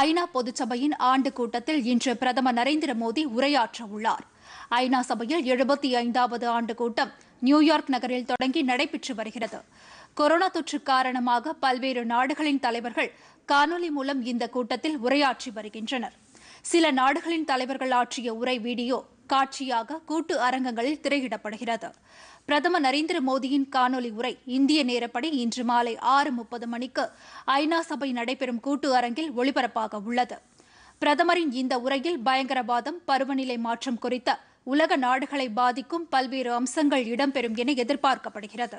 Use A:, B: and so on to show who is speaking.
A: ஐநா பொதுச்சபையின் ஆண்டு கூட்டத்தில் இன்று பிரதமர் நரேந்திர மோடி உரையாற்ற உள்ளார் ஐநா சபையில் எழுபத்தி ஐந்தாவது ஆண்டு கூட்டம் நியூயார்க் நகரில் தொடங்கி நடைபெற்று வருகிறது. கொரோனா தொற்று காரணமாக பல்வேறு நாடுகளின் தலைவர்கள் காணொலி மூலம் இந்த கூட்டத்தில் உரையாற்றி வருகின்றனர். சில நாடுகளின் தலைவர்கள் ஆற்றிய உரை வீடியோ காட்சியாக கூட்டு அரங்கங்களில் திரையிடப்படுகிறது. பிரதமர் நரேந்திர மோடியின் காணொலி உரை இந்திய நேரப்படி இன்று மாலை ஆறு முப்பது மணிக்கு ஐநா சபை நடைபெறும் கூட்டு அரங்கில் ஒளிபரப்பாக உள்ளது. பிரதமரின் இந்த உரையில் பயங்கரவாதம் பருவநிலை மாற்றம் குறித்த உலக நாடுகளை பாதிக்கும் பல்வேறு அம்சங்கள் இடம்பெறும் என எதிர்பார்க்கப்படுகிறது.